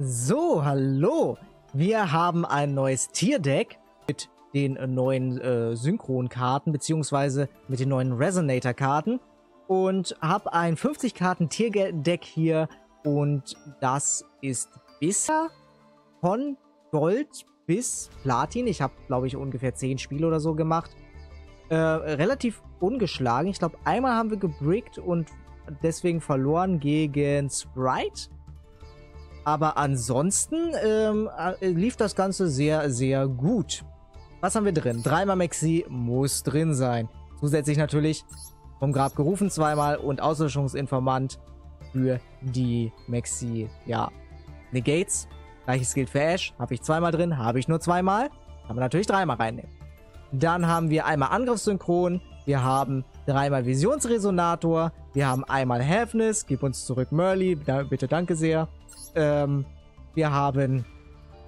So, hallo. Wir haben ein neues Tierdeck mit den äh, neuen äh, Synchronkarten beziehungsweise mit den neuen Resonator-Karten und habe ein 50-Karten-Tierdeck hier und das ist bisher von Gold bis Platin. Ich habe, glaube ich, ungefähr 10 Spiele oder so gemacht. Äh, relativ ungeschlagen. Ich glaube, einmal haben wir gebrickt und deswegen verloren gegen Sprite. Aber ansonsten ähm, äh, lief das Ganze sehr, sehr gut. Was haben wir drin? Dreimal Maxi muss drin sein. Zusätzlich natürlich vom Grab gerufen zweimal und Auslöschungsinformant für die Maxi, ja, Negates. Gleiches gilt für Ash. Habe ich zweimal drin, habe ich nur zweimal. Kann man natürlich dreimal reinnehmen. Dann haben wir einmal Angriffssynchron. Wir haben dreimal Visionsresonator. Wir haben einmal Halfness. Gib uns zurück Merly. Bitte danke sehr. Ähm, wir haben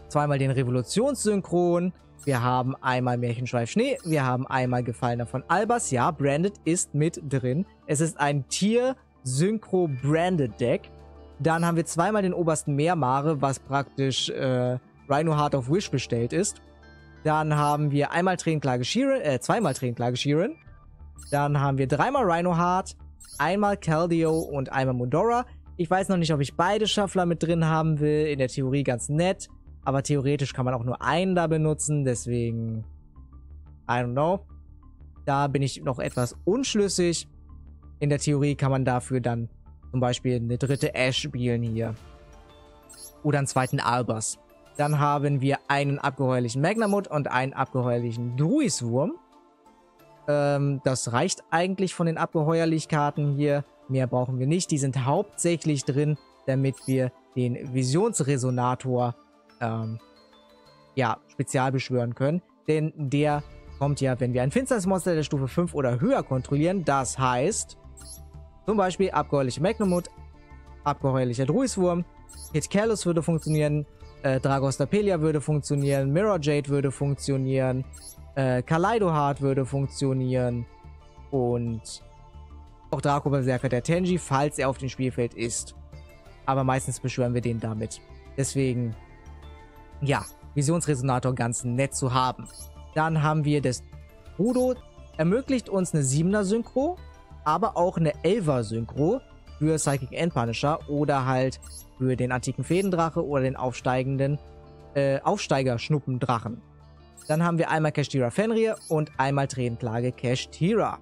zweimal den Revolutionssynchron. Wir haben einmal Märchenschweif Schnee. Wir haben einmal Gefallener von Albers. Ja, Branded ist mit drin. Es ist ein Tier-Synchro-Branded-Deck. Dann haben wir zweimal den obersten Meermare, was praktisch äh, Rhino Heart of Wish bestellt ist. Dann haben wir einmal Tränenklage Sheeran, äh, zweimal Tränenklage Sheeran. Dann haben wir dreimal Rhino Heart, einmal Caldio und einmal Modora. Ich weiß noch nicht, ob ich beide Shuffler mit drin haben will. In der Theorie ganz nett. Aber theoretisch kann man auch nur einen da benutzen. Deswegen, I don't know. Da bin ich noch etwas unschlüssig. In der Theorie kann man dafür dann zum Beispiel eine dritte Ash spielen hier. Oder einen zweiten Albers. Dann haben wir einen abgeheuerlichen Magnamut und einen abgeheuerlichen Druiswurm. Ähm, das reicht eigentlich von den Abgeheuerlichkeiten hier. Mehr brauchen wir nicht. Die sind hauptsächlich drin, damit wir den Visionsresonator ähm, ja, spezial beschwören können. Denn der kommt ja, wenn wir ein Finsternismonster der Stufe 5 oder höher kontrollieren. Das heißt, zum Beispiel abgeheuerliche Magnumut, abgeheuerlicher Druiswurm, Hit Callus würde funktionieren, äh, Dragos würde funktionieren, Mirror Jade würde funktionieren, äh, Kaleido Heart würde funktionieren und auch Draco Berserker der Tenji, falls er auf dem Spielfeld ist. Aber meistens beschwören wir den damit. Deswegen, ja, Visionsresonator ganz nett zu haben. Dann haben wir das Rudo, ermöglicht uns eine 7er Synchro, aber auch eine 11er Synchro für Psychic End Punisher oder halt für den antiken Fädendrache oder den aufsteigenden äh, Aufsteiger-Schnuppendrachen. Dann haben wir einmal Kashtira Fenrir und einmal Tränenklage Kashtira.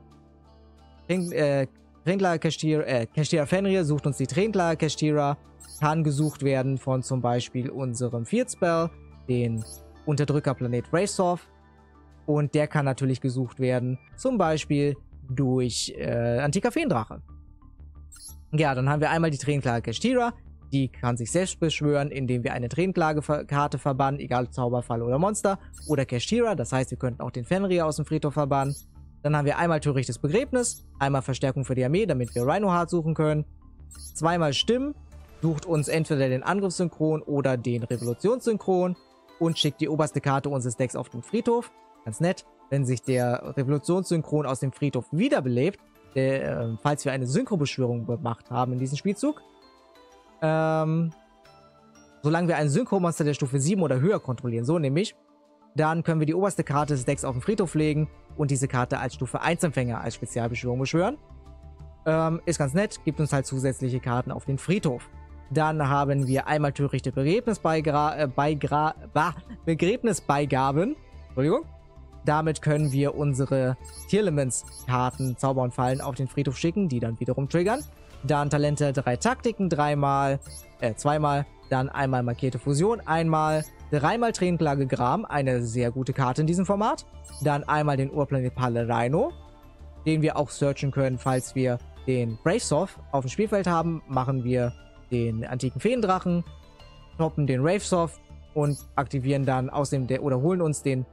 Äh, Tränenklage Kashtira, äh, Kashtira Fenrir sucht uns die Tränenklage Kashtira. Kann gesucht werden von zum Beispiel unserem Field Spell, den Unterdrückerplanet Raceoff. Und der kann natürlich gesucht werden, zum Beispiel durch äh, Antiker Feendrache. Ja, dann haben wir einmal die Tränenklage Kashtira. Die kann sich selbst beschwören, indem wir eine Tränenklage-Karte verbannen, egal Zauberfall oder Monster. Oder Kashtira, das heißt, wir könnten auch den Fenrir aus dem Friedhof verbannen. Dann haben wir einmal törichtes Begräbnis, einmal Verstärkung für die Armee, damit wir Rhino Heart suchen können. Zweimal Stimmen, sucht uns entweder den Angriffssynchron oder den Revolutionssynchron und schickt die oberste Karte unseres Decks auf den Friedhof. Ganz nett, wenn sich der Revolutionssynchron aus dem Friedhof wiederbelebt, der, äh, falls wir eine Synchrobeschwörung gemacht haben in diesem Spielzug. Ähm, solange wir ein Synchromonster der Stufe 7 oder höher kontrollieren, so nämlich, dann können wir die oberste Karte des Decks auf den Friedhof legen und diese Karte als Stufe 1 Empfänger als Spezialbeschwörung beschwören. Ähm, ist ganz nett, gibt uns halt zusätzliche Karten auf den Friedhof. Dann haben wir einmal törichte äh, Begräbnisbeigaben. Entschuldigung. Damit können wir unsere Tierlements-Karten Zauber und Fallen auf den Friedhof schicken, die dann wiederum triggern. Dann Talente, drei Taktiken, dreimal, äh, zweimal. Dann einmal markierte Fusion, einmal dreimal Tränenklage Gram, eine sehr gute Karte in diesem Format. Dann einmal den Urplanet Palerino, den wir auch searchen können, falls wir den Bravesoft auf dem Spielfeld haben, machen wir den antiken Feendrachen, toppen den Ravesoft und aktivieren dann aus dem, der, oder holen uns den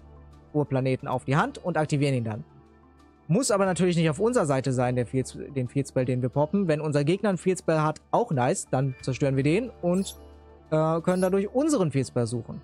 Urplaneten auf die Hand und aktivieren ihn dann. Muss aber natürlich nicht auf unserer Seite sein, der Field, den Field Spell, den wir poppen. Wenn unser Gegner einen Field Spell hat, auch nice, dann zerstören wir den und äh, können dadurch unseren Field Spell suchen.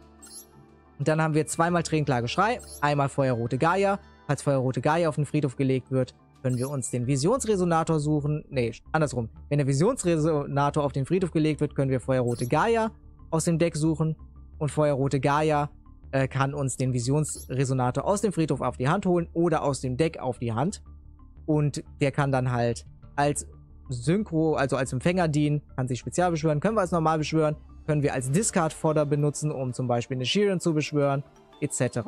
Und dann haben wir zweimal Tränenklage Schrei, einmal Feuerrote Gaia. Falls Feuerrote Gaia auf den Friedhof gelegt wird, können wir uns den Visionsresonator suchen. Nee, andersrum. Wenn der Visionsresonator auf den Friedhof gelegt wird, können wir Feuerrote Gaia aus dem Deck suchen und Feuerrote Gaia äh, kann uns den Visionsresonator aus dem Friedhof auf die Hand holen oder aus dem Deck auf die Hand. Und der kann dann halt als Synchro, also als Empfänger dienen, kann sich spezial beschwören, können wir als normal beschwören, können wir als Discard-Fodder benutzen, um zum Beispiel eine Sheeran zu beschwören, etc.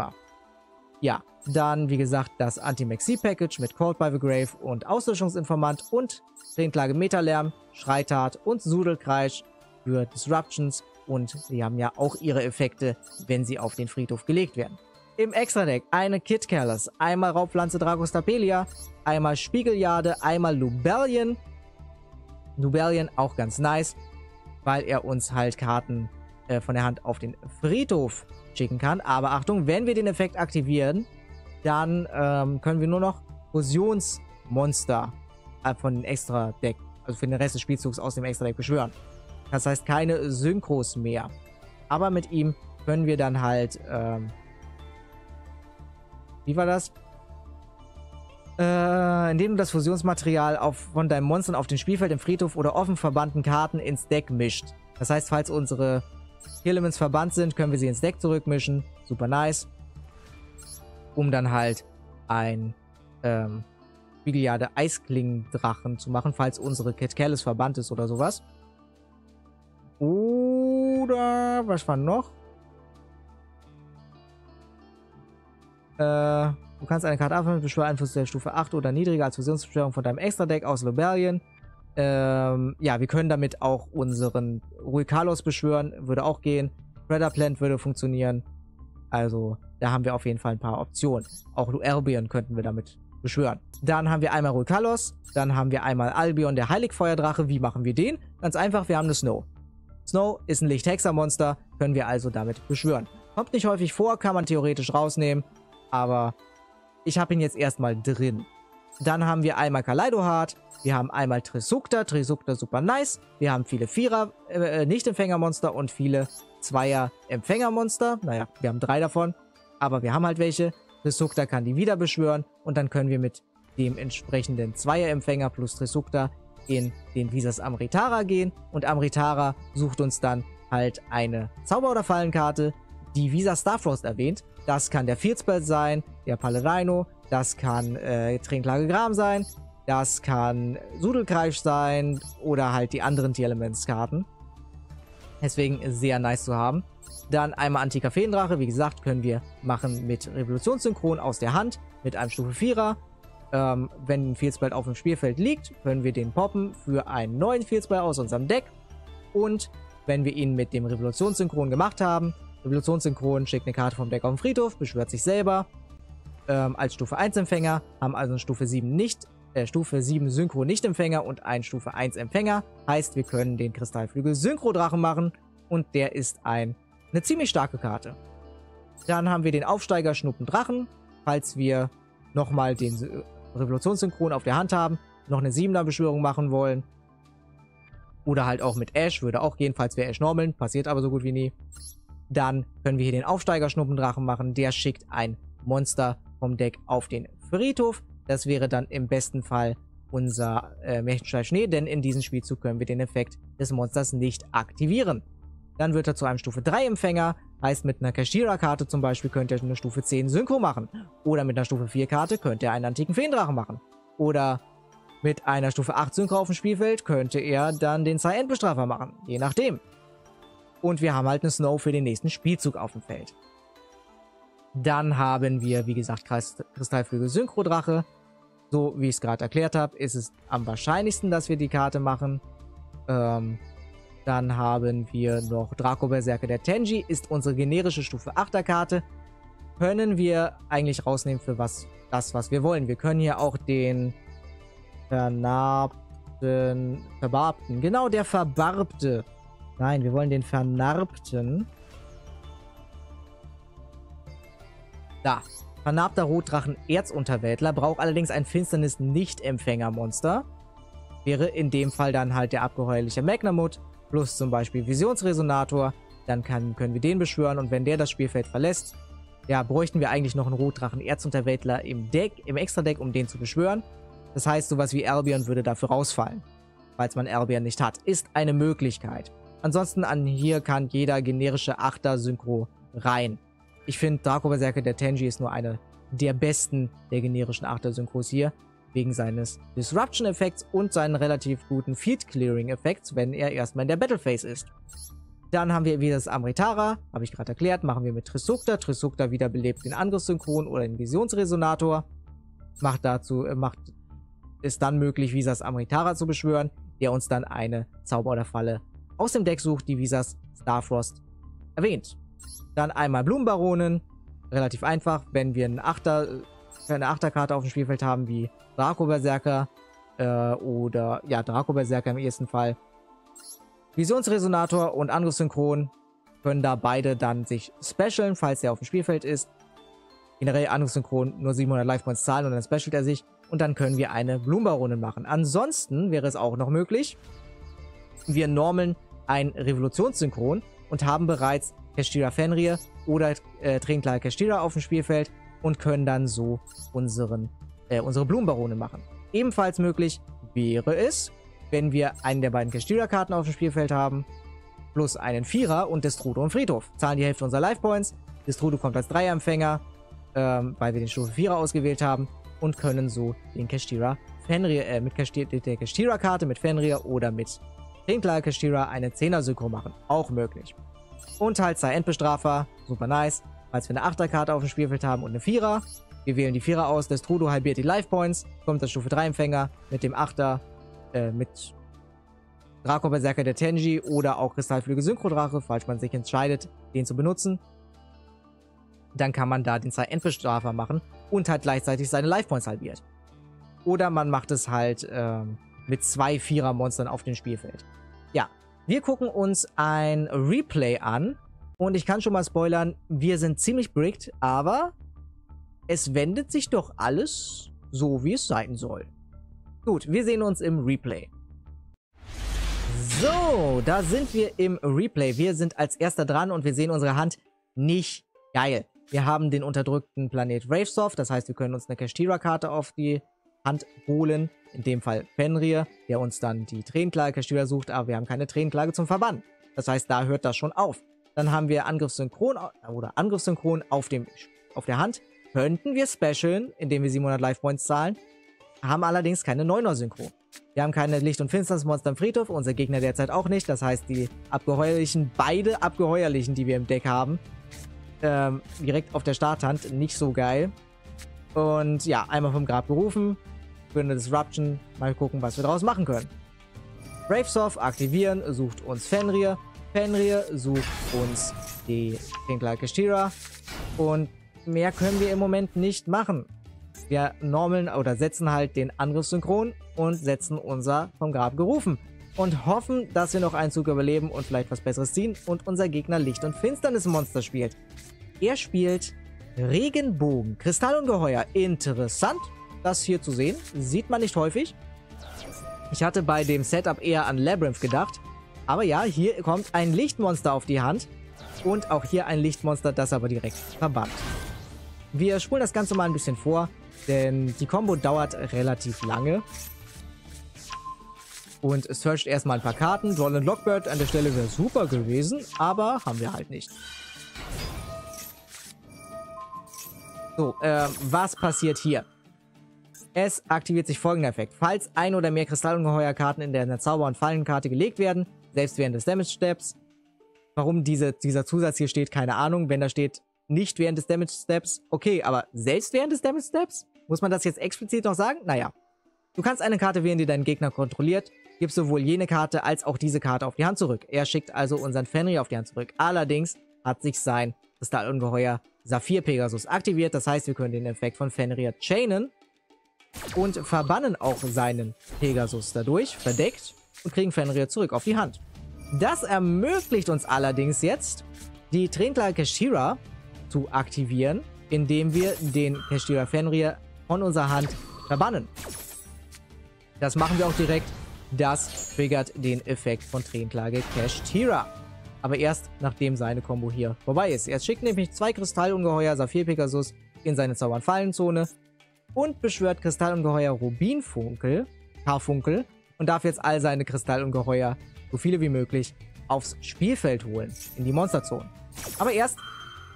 Ja, dann wie gesagt das Anti-Maxi-Package mit Called by the Grave und Auslöschungsinformant und Tränenklage Metalärm, Schreitat und Sudelkreisch für Disruptions und sie haben ja auch ihre Effekte, wenn sie auf den Friedhof gelegt werden. Im Extra-Deck eine Kit Callus, einmal Raubpflanze Dragostapelia, einmal Spiegeljade, einmal Lubellion. Lubellion auch ganz nice, weil er uns halt Karten äh, von der Hand auf den Friedhof schicken kann. Aber Achtung, wenn wir den Effekt aktivieren, dann ähm, können wir nur noch Fusionsmonster äh, von dem Extra-Deck, also für den Rest des Spielzugs aus dem Extra-Deck beschwören. Das heißt keine Synchros mehr. Aber mit ihm können wir dann halt, ähm, wie war das? Äh, indem du das Fusionsmaterial auf, von deinem Monstern auf dem Spielfeld, im Friedhof oder offen verbannten Karten ins Deck mischt. Das heißt, falls unsere Elements verbannt sind, können wir sie ins Deck zurückmischen. Super nice. Um dann halt ein ähm, Spiegeljade Eisklingendrachen zu machen, falls unsere Cat Callis verbannt ist oder sowas. Oder was war noch? Äh, du kannst eine Karte abwenden mit Beschwöreinfluss der Stufe 8 oder niedriger als Fusionsbeschwörung von deinem Extra-Deck aus Lobellion. Ähm, ja, wir können damit auch unseren Ruikalos beschwören, würde auch gehen. Predator Plant würde funktionieren. Also, da haben wir auf jeden Fall ein paar Optionen. Auch Luerbion könnten wir damit beschwören. Dann haben wir einmal Ruikalos, dann haben wir einmal Albion, der Heiligfeuerdrache. Wie machen wir den? Ganz einfach, wir haben eine Snow. Snow ist ein Lichthexer-Monster, können wir also damit beschwören. Kommt nicht häufig vor, kann man theoretisch rausnehmen, aber ich habe ihn jetzt erstmal drin. Dann haben wir einmal Kaleidohard, wir haben einmal Trisukta, Trisukta super nice, wir haben viele Vierer äh, Nicht-Empfängermonster und viele Zweier-Empfängermonster. Naja, wir haben drei davon, aber wir haben halt welche. Trisukta kann die wieder beschwören und dann können wir mit dem entsprechenden Zweier-Empfänger plus Trisukta in den Visas Amritara gehen und Amritara sucht uns dann halt eine Zauber- oder Fallenkarte, die Visa Starfrost erwähnt. Das kann der Fieldspell sein, der Paladino, das kann äh, Tränklage Gram sein, das kann Sudelkreis sein oder halt die anderen T-Elements-Karten. Deswegen sehr nice zu haben. Dann einmal antiker Feendrache, wie gesagt, können wir machen mit Revolutionssynchron aus der Hand, mit einem Stufe 4er. Ähm, wenn ein Fieldspell auf dem Spielfeld liegt, können wir den poppen für einen neuen Fieldspell aus unserem Deck. Und wenn wir ihn mit dem Revolutionssynchron gemacht haben, Revolutionssynchron schickt eine Karte vom Deck auf den Friedhof, beschwört sich selber ähm, als Stufe 1 Empfänger, haben also eine Stufe 7 nicht, äh, Stufe 7 Synchro nicht Empfänger und einen Stufe 1 Empfänger. Heißt, wir können den Kristallflügel Synchro-Drachen machen und der ist ein, eine ziemlich starke Karte. Dann haben wir den Aufsteiger Schnuppen Drachen, falls wir nochmal den Revolutionssynchron auf der Hand haben, noch eine 7er Beschwörung machen wollen. Oder halt auch mit Ash, würde auch gehen, falls wir Ash normaln, passiert aber so gut wie nie. Dann können wir hier den Aufsteiger Schnuppendrachen machen, der schickt ein Monster vom Deck auf den Friedhof. Das wäre dann im besten Fall unser äh, Märchenschrei Schnee, denn in diesem Spielzug können wir den Effekt des Monsters nicht aktivieren. Dann wird er zu einem Stufe 3 Empfänger, heißt mit einer Kashira-Karte zum Beispiel könnt ihr eine Stufe 10 Synchro machen. Oder mit einer Stufe 4 Karte könnt ihr einen antiken Feendrachen machen. Oder mit einer Stufe 8 Synchro auf dem Spielfeld könnte er dann den Zwei-Endbestrafer machen, je nachdem. Und wir haben halt eine Snow für den nächsten Spielzug auf dem Feld. Dann haben wir, wie gesagt, Kristallflügel Synchro-Drache. So wie ich es gerade erklärt habe, ist es am wahrscheinlichsten, dass wir die Karte machen. Ähm, dann haben wir noch Draco Berserker der Tenji, ist unsere generische Stufe 8er Karte. Können wir eigentlich rausnehmen für was das, was wir wollen. Wir können hier auch den vernarbten, verbarbten, genau der verbarbte. Nein, wir wollen den vernarbten. Da. Vernarbter Rotdrachen Erzunterwäldler braucht allerdings ein Finsternis-Nicht-Empfänger-Monster. Wäre in dem Fall dann halt der abgeheuerliche Magnamut plus zum Beispiel Visionsresonator. Dann kann, können wir den beschwören und wenn der das Spielfeld verlässt, ja, bräuchten wir eigentlich noch einen Rotdrachen Erzunterwäldler im Deck, im Extra-Deck, um den zu beschwören. Das heißt, sowas wie Albion würde dafür rausfallen, falls man Albion nicht hat. Ist eine Möglichkeit. Ansonsten an hier kann jeder generische Achter-Synchro rein. Ich finde Draco Berserker der Tenji ist nur eine der besten der generischen Achter-Synchros hier, wegen seines Disruption-Effekts und seinen relativ guten Field-Clearing-Effekts, wenn er erstmal in der Battle-Phase ist. Dann haben wir wieder das Amritara, habe ich gerade erklärt, machen wir mit Trisukta. Trisukta wiederbelebt den Angriffssynchron oder den Visionsresonator. Macht dazu, äh, macht es dann möglich, Visas Amritara zu beschwören, der uns dann eine Zauber oder Falle aus dem Deck sucht, die Visas Starfrost erwähnt. Dann einmal Blumenbaronen, relativ einfach, wenn wir einen Achter, äh, eine Achterkarte auf dem Spielfeld haben, wie Draco Berserker äh, oder, ja, Draco Berserker im ersten Fall. Visionsresonator und Angriffssynchron können da beide dann sich specialen, falls er auf dem Spielfeld ist. Generell Angriffssynchron nur 700 Life Points zahlen und dann specialt er sich und dann können wir eine Blumenbarone machen. Ansonsten wäre es auch noch möglich, wir normeln ein Revolutionssynchron und haben bereits Kestira Fenrir oder äh, Tränkler Kestira auf dem Spielfeld und können dann so unseren, äh, unsere Blumenbarone machen. Ebenfalls möglich wäre es, wenn wir einen der beiden Kestira-Karten auf dem Spielfeld haben, plus einen Vierer und Destrudo und Friedhof. Zahlen die Hälfte unserer Life Points. Destrudo kommt als Dreierempfänger, ähm, weil wir den Stufe 4er ausgewählt haben und können so den Kestira Fenrir, äh, mit der Kestira-Karte mit Fenrir oder mit Tränkler Kestira eine 10er-Synchro machen. Auch möglich. Und halt zwei Endbestrafer, super nice. Falls wir eine 8er-Karte auf dem Spielfeld haben und eine 4er. Wir wählen die 4er aus, Destrudo halbiert die Life Points, kommt der Stufe 3 Empfänger mit dem 8er, äh, mit Draco Berserker der Tenji oder auch Kristallflüge Synchrodrache, falls man sich entscheidet, den zu benutzen. Dann kann man da den zwei Endbestrafer machen und halt gleichzeitig seine Life Points halbiert. Oder man macht es halt ähm, mit zwei Vierer-Monstern auf dem Spielfeld. Ja, wir gucken uns ein Replay an. Und ich kann schon mal spoilern, wir sind ziemlich bricked, aber es wendet sich doch alles so, wie es sein soll. Gut, wir sehen uns im Replay. So, da sind wir im Replay. Wir sind als erster dran und wir sehen unsere Hand nicht geil. Wir haben den unterdrückten Planet Ravesoft, das heißt, wir können uns eine Kashtira-Karte auf die Hand holen in dem Fall Fenrir, der uns dann die Tränenklage sucht, aber wir haben keine Tränenklage zum Verbannen. Das heißt, da hört das schon auf. Dann haben wir Angriffssynchron oder Angriffssynchron auf, dem, auf der Hand. Könnten wir specialen, indem wir 700 Life Points zahlen, haben allerdings keine 9er Synchron. Wir haben keine Licht- und Finsternismonster im Friedhof, unser Gegner derzeit auch nicht. Das heißt, die abgeheuerlichen, beide abgeheuerlichen, die wir im Deck haben, ähm, direkt auf der Starthand, nicht so geil. Und ja, einmal vom Grab gerufen, für eine Disruption. Mal gucken, was wir daraus machen können. Bravesoft aktivieren, sucht uns Fenrir. Fenrir sucht uns die Tinkler Kestira. Und mehr können wir im Moment nicht machen. Wir normeln oder setzen halt den Angriffssynchron und setzen unser vom Grab gerufen. Und hoffen, dass wir noch einen Zug überleben und vielleicht was Besseres ziehen und unser Gegner Licht- und Finsternismonster spielt. Er spielt Regenbogen, Kristallungeheuer. Interessant das hier zu sehen. Sieht man nicht häufig. Ich hatte bei dem Setup eher an Labyrinth gedacht. Aber ja, hier kommt ein Lichtmonster auf die Hand. Und auch hier ein Lichtmonster, das aber direkt verbannt. Wir spulen das Ganze mal ein bisschen vor, denn die Combo dauert relativ lange. Und es searcht erstmal ein paar Karten. Roland Lockbird an der Stelle wäre super gewesen, aber haben wir halt nicht. So, äh, was passiert hier? Es aktiviert sich folgender Effekt. Falls ein oder mehr Kristallungeheuerkarten in der Zauber- und Fallenkarte gelegt werden, selbst während des Damage Steps, warum diese, dieser Zusatz hier steht, keine Ahnung. Wenn da steht, nicht während des Damage Steps, okay, aber selbst während des Damage Steps? Muss man das jetzt explizit noch sagen? Naja. Du kannst eine Karte wählen, die deinen Gegner kontrolliert, gibst sowohl jene Karte als auch diese Karte auf die Hand zurück. Er schickt also unseren Fenrir auf die Hand zurück. Allerdings hat sich sein Kristallungeheuer Saphir Pegasus aktiviert. Das heißt, wir können den Effekt von Fenrir chainen und verbannen auch seinen Pegasus dadurch, verdeckt, und kriegen Fenrir zurück auf die Hand. Das ermöglicht uns allerdings jetzt, die Tränkler Keshira zu aktivieren, indem wir den Keshira Fenrir von unserer Hand verbannen. Das machen wir auch direkt. Das triggert den Effekt von Tränenklage Kashtira. Aber erst nachdem seine Combo hier vorbei ist. Er schickt nämlich zwei Kristallungeheuer Saphir Pegasus in seine Zaubern-Fallenzone und beschwört Kristallungeheuer Rubinfunkel, Karfunkel, und darf jetzt all seine Kristallungeheuer, so viele wie möglich, aufs Spielfeld holen, in die Monsterzone. Aber erst,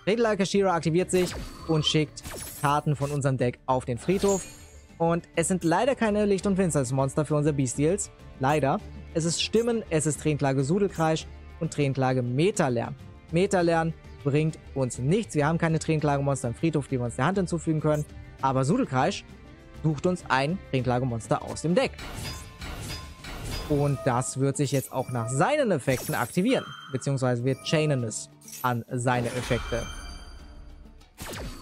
Redler Kashira aktiviert sich und schickt Karten von unserem Deck auf den Friedhof. Und es sind leider keine Licht- und Finsternismonster für unser Bestials. Leider. Es ist Stimmen, es ist Tränenklage Sudelkreisch und Tränenklage Metalern. Metalern bringt uns nichts. Wir haben keine Tränenklagemonster im Friedhof, die wir uns der Hand hinzufügen können. Aber Sudelkreisch sucht uns ein Tränenklagemonster aus dem Deck. Und das wird sich jetzt auch nach seinen Effekten aktivieren. Beziehungsweise wir chainen es an seine Effekte.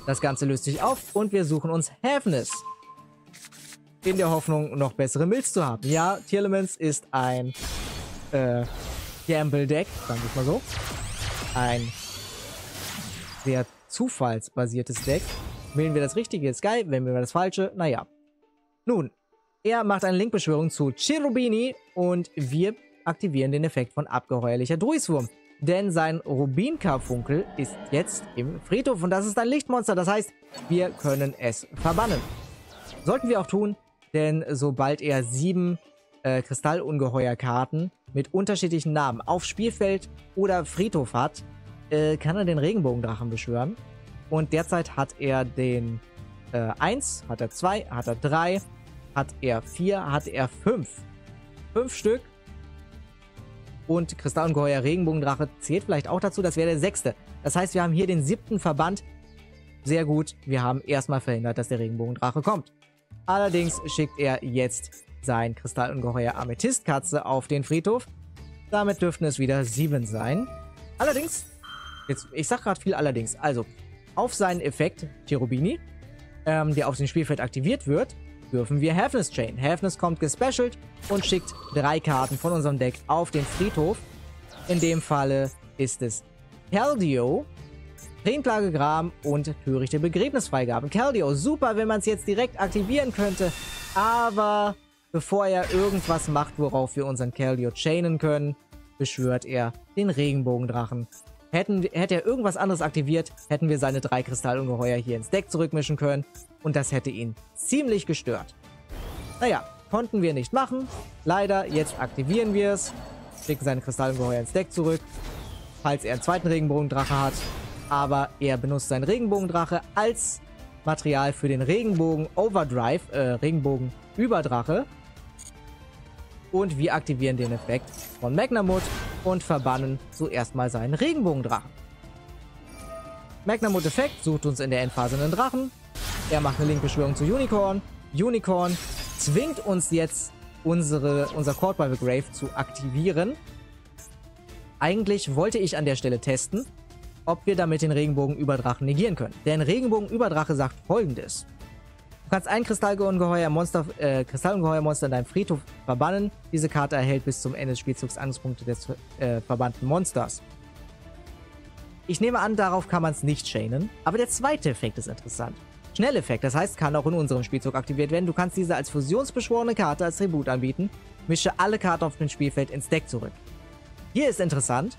Das Ganze löst sich auf und wir suchen uns Heaviness. In der Hoffnung, noch bessere Milz zu haben. Ja, Tierlements ist ein äh, Gamble-Deck, sagen wir mal so. Ein sehr zufallsbasiertes Deck. Wählen wir das Richtige, ist geil. Wählen wir das Falsche, naja. Nun, er macht eine Linkbeschwörung zu Cherubini und wir aktivieren den Effekt von abgeheuerlicher Druiswurm. Denn sein Rubinkarfunkel ist jetzt im Friedhof und das ist ein Lichtmonster. Das heißt, wir können es verbannen. Sollten wir auch tun, denn sobald er sieben äh, Kristallungeheuer-Karten mit unterschiedlichen Namen auf Spielfeld oder Friedhof hat, äh, kann er den Regenbogendrachen beschwören. Und derzeit hat er den äh, 1, hat er 2, hat er 3, hat er 4, hat er 5. 5 Stück und Kristallungeheuer Regenbogendrache zählt vielleicht auch dazu. Das wäre der sechste. Das heißt, wir haben hier den siebten Verband. Sehr gut. Wir haben erstmal verhindert, dass der Regenbogendrache kommt. Allerdings schickt er jetzt sein Kristallungeheuer Amethystkatze auf den Friedhof. Damit dürften es wieder sieben sein. Allerdings, jetzt, ich sag gerade viel allerdings. Also, auf seinen Effekt Cherubini, ähm, der auf dem Spielfeld aktiviert wird, dürfen wir Heaviness Chain. Heaviness kommt gespecialt und schickt drei Karten von unserem Deck auf den Friedhof. In dem Falle ist es Caldio, Tränenklage Gram und törichte Begräbnisfreigaben. Caldio, super, wenn man es jetzt direkt aktivieren könnte. Aber bevor er irgendwas macht, worauf wir unseren Caldio chainen können, beschwört er den Regenbogendrachen. Hätten, hätte er irgendwas anderes aktiviert, hätten wir seine drei Kristallungeheuer hier ins Deck zurückmischen können und das hätte ihn ziemlich gestört. Naja, konnten wir nicht machen. Leider, jetzt aktivieren wir es. Schicken seine Kristallungeheuer ins Deck zurück, falls er einen zweiten Regenbogendrache hat. Aber er benutzt seinen Regenbogendrache als Material für den Regenbogen Overdrive, äh, Regenbogen Überdrache. Und wir aktivieren den Effekt von Magnamut und verbannen so erstmal seinen Regenbogendrachen. Magnamut-Effekt sucht uns in der Endphase einen Drachen, er macht eine Link-Beschwörung zu Unicorn. Unicorn zwingt uns jetzt, unsere, unser Court by the Grave zu aktivieren. Eigentlich wollte ich an der Stelle testen, ob wir damit den Regenbogen-Überdrachen negieren können. Denn Regenbogen-Überdrache sagt folgendes. Du kannst ein Kristallungeheuer-Monster äh, Kristallungeheuer-Monster in deinem Friedhof verbannen. Diese Karte erhält bis zum Ende des Spielzugs Angriffspunkte des äh, verbannten Monsters. Ich nehme an, darauf kann man es nicht chainen. Aber der zweite Effekt ist interessant. Schnelleffekt, das heißt, kann auch in unserem Spielzug aktiviert werden. Du kannst diese als fusionsbeschworene Karte als Tribut anbieten. Mische alle Karten auf dem Spielfeld ins Deck zurück. Hier ist interessant,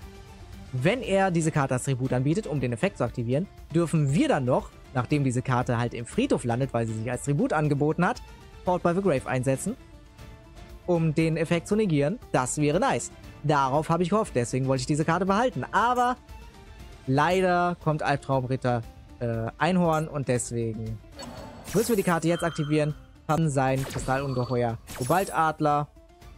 wenn er diese Karte als Tribut anbietet, um den Effekt zu aktivieren, dürfen wir dann noch, nachdem diese Karte halt im Friedhof landet, weil sie sich als Tribut angeboten hat, Fought by the Grave einsetzen, um den Effekt zu negieren. Das wäre nice. Darauf habe ich gehofft, deswegen wollte ich diese Karte behalten. Aber leider kommt Albtraumritter äh, Einhorn und deswegen müssen wir die Karte jetzt aktivieren. Haben sein Kristallungeheuer Kobaltadler,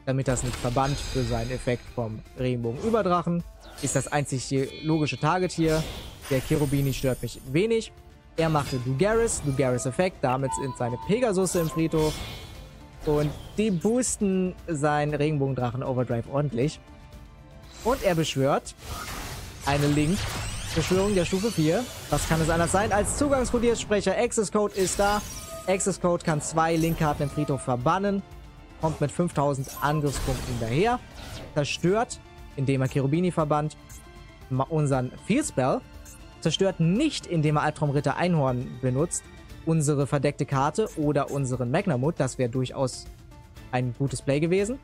damit das nicht verbannt für seinen Effekt vom Regenbogen-Überdrachen. Ist das einzig logische Target hier. Der Cherubini stört mich wenig. Er machte Dugaris, Dugaris-Effekt, damit sind seine Pegasus im Friedhof. Und die boosten seinen Regenbogendrachen Overdrive ordentlich. Und er beschwört eine Link Beschwörung der Stufe 4. Was kann es anders sein? Als Zugangskodiersprecher Access Code ist da. Access Code kann zwei Linkkarten im Friedhof verbannen. Kommt mit 5000 Angriffspunkten daher. Zerstört, indem er Cherubini verbannt, unseren Field Spell. Zerstört nicht, indem er Albtraumritter Einhorn benutzt, unsere verdeckte Karte oder unseren Magnamut. Das wäre durchaus ein gutes Play gewesen.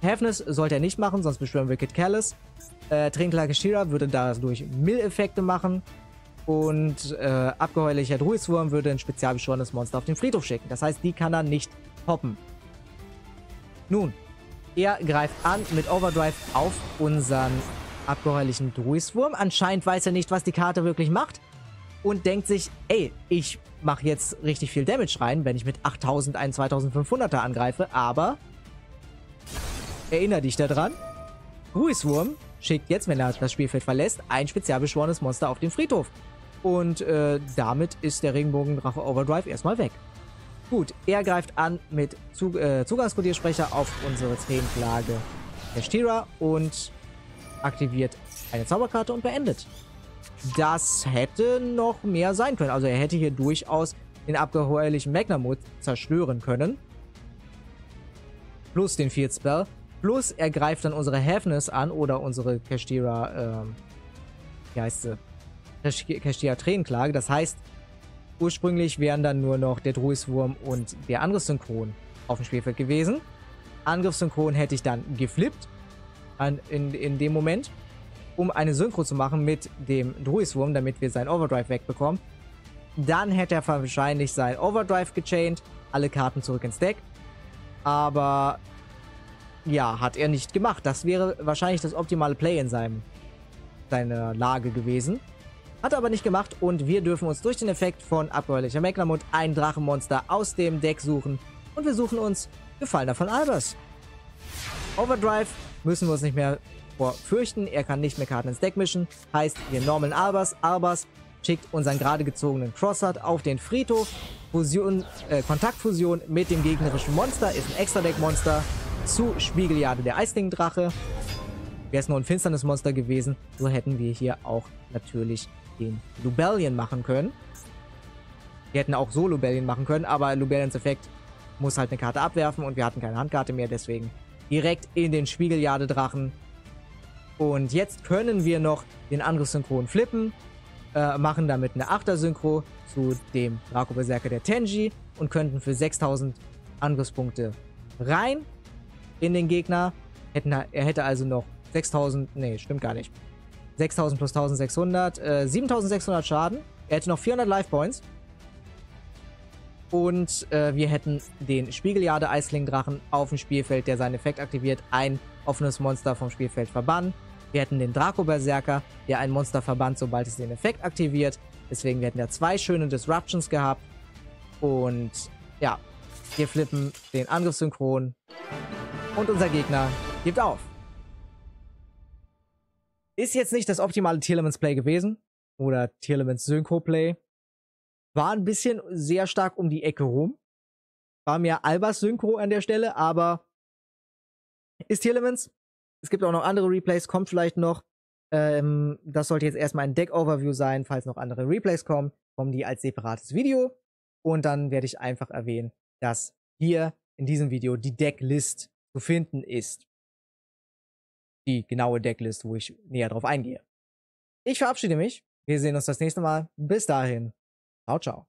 Heaviness sollte er nicht machen, sonst beschwören Wicked Callous. Äh, Tränenklage Shira würde dadurch Mill-Effekte machen. Und äh, abgeheuerlicher Druidswurm würde ein spezialbeschworenes Monster auf den Friedhof schicken. Das heißt, die kann er nicht poppen. Nun, Er greift an mit Overdrive auf unseren abgeheuerlichen Druiswurm. Anscheinend weiß er nicht, was die Karte wirklich macht. Und denkt sich, ey, ich mache jetzt richtig viel Damage rein, wenn ich mit 8000 einen 2500er angreife. Aber, erinnere dich daran, Druiswurm schickt jetzt, wenn er das Spielfeld verlässt, ein spezialbeschworenes Monster auf den Friedhof. Und äh, damit ist der Regenbogendrache Overdrive erstmal weg. Gut, er greift an mit Zug äh, Zugangskodiersprecher auf unsere Tränenklage Kashtira und aktiviert eine Zauberkarte und beendet. Das hätte noch mehr sein können. Also er hätte hier durchaus den abgeheuerlichen Magnamut zerstören können. Plus den Field Spell. Plus er greift dann unsere Heaviness an oder unsere Kashtira, ähm, wie heißt sie? Kashtira Tränenklage. Das heißt, Ursprünglich wären dann nur noch der Druiswurm und der Angriffssynchron auf dem Spielfeld gewesen. Angriffssynchron hätte ich dann geflippt an, in, in dem Moment, um eine Synchro zu machen mit dem Druiswurm, damit wir seinen Overdrive wegbekommen. Dann hätte er wahrscheinlich sein Overdrive gechained, alle Karten zurück ins Deck. Aber ja, hat er nicht gemacht. Das wäre wahrscheinlich das optimale Play in seinem, seiner Lage gewesen. Hat er aber nicht gemacht und wir dürfen uns durch den Effekt von abgeheuerlicher Mecklermund ein Drachenmonster aus dem Deck suchen. Und wir suchen uns Gefallener von Albers. Overdrive müssen wir uns nicht mehr vor fürchten. Er kann nicht mehr Karten ins Deck mischen. Heißt, wir normeln Albers. Albers schickt unseren gerade gezogenen Crossart auf den Friedhof. Fusion, äh, Kontaktfusion mit dem gegnerischen Monster ist ein Extra-Deck-Monster zu Spiegeljade der Eisling-Drache. Wäre es nur ein Finsternismonster gewesen, so hätten wir hier auch natürlich den Lubellion machen können. Wir hätten auch so Lubellion machen können, aber Lubellions Effekt muss halt eine Karte abwerfen und wir hatten keine Handkarte mehr, deswegen direkt in den Spiegeljadedrachen. Und jetzt können wir noch den Angriffssynchron flippen, äh, machen damit eine Achter-Synchro zu dem Draco-Berserker der Tenji und könnten für 6000 Angriffspunkte rein in den Gegner. Hätten, er hätte also noch 6000, nee, stimmt gar nicht. 6000 plus 1600, äh, 7600 Schaden. Er hätte noch 400 Life Points. Und äh, wir hätten den Spiegeljade Eisling-Drachen auf dem Spielfeld, der seinen Effekt aktiviert, ein offenes Monster vom Spielfeld verbannen. Wir hätten den Draco Berserker, der ein Monster verbannt, sobald es den Effekt aktiviert. Deswegen wir hätten ja zwei schöne Disruptions gehabt. Und ja, wir flippen den Angriffssynchron. Und unser Gegner gibt auf. Ist jetzt nicht das optimale Tierlements Play gewesen. Oder Tierlements Synchro Play. War ein bisschen sehr stark um die Ecke rum. War mehr Albers Synchro an der Stelle, aber ist Tierlements. Es gibt auch noch andere Replays, kommt vielleicht noch. Ähm, das sollte jetzt erstmal ein Deck-Overview sein. Falls noch andere Replays kommen, kommen die als separates Video. Und dann werde ich einfach erwähnen, dass hier in diesem Video die Decklist zu finden ist die genaue Decklist, wo ich näher drauf eingehe. Ich verabschiede mich. Wir sehen uns das nächste Mal. Bis dahin. Ciao, ciao.